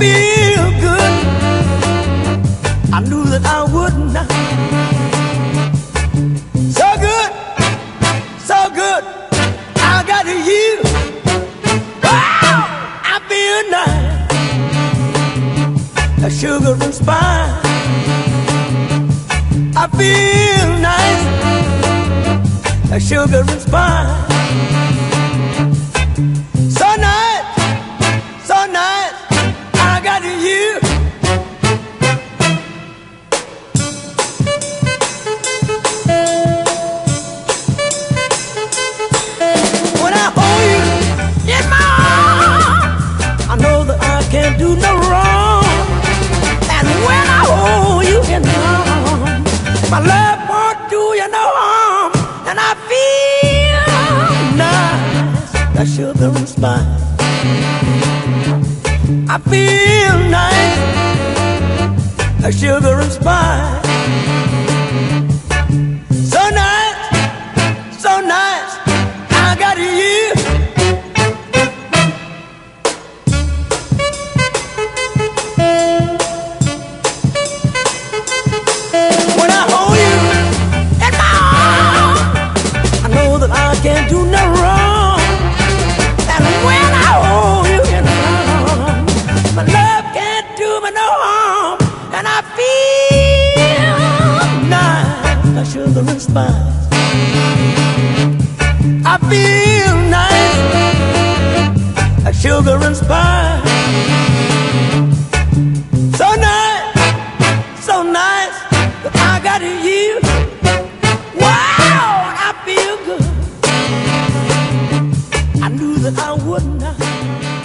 feel good. I knew that I would not. So good, so good. I got you. Wow, I feel nice. A sugar and spice. I feel nice. A sugar and spice. Can't do no wrong. And when I hold you in my arms, my love won't do you no harm. And I feel nice, that sugar and spice. I feel nice, that sugar and spice. So nice, so nice, sugar and spice. I feel I would not.